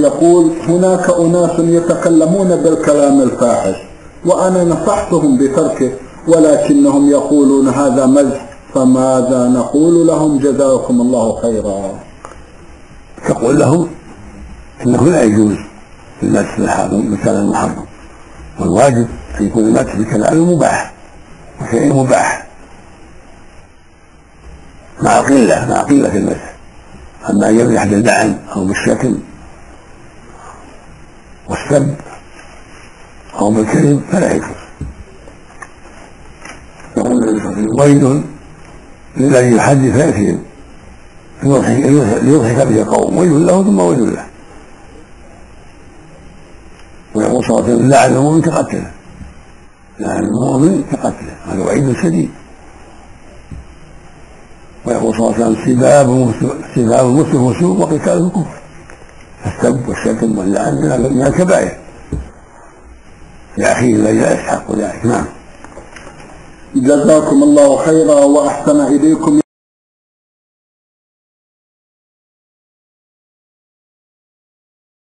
يقول هناك أناس يتكلمون بالكلام الفاحش وأنا نصحتهم بتركه ولكنهم يقولون هذا مزح فماذا نقول لهم؟ جزاكم الله خيرا. تقول لهم إنه لا يجوز المدح بالكلام المحرم. والواجب أن يكون المدح بالكلام مباح وشيء مباح. مع قلة مع قلة المدح أما أن يمدح باللعن أو بالشتم. والسب أو بالكذب فلا يجوز. يقول ويل للذي يحدث فيكذب ليضحك به القوم ويل له ثم ويل له. ويقول صلى الله عليه وسلم لعن المؤمن كقتله. لعن المؤمن كقتله. هذا وعيد شديد. ويقول صلى الله عليه وسلم سباب سباب المسلم وقتاله كفر. السب والشتم واللعن من الكبائر. لأخيه الذي لا يستحق ذلك نعم. جزاكم الله خيرا وأحسن إليكم.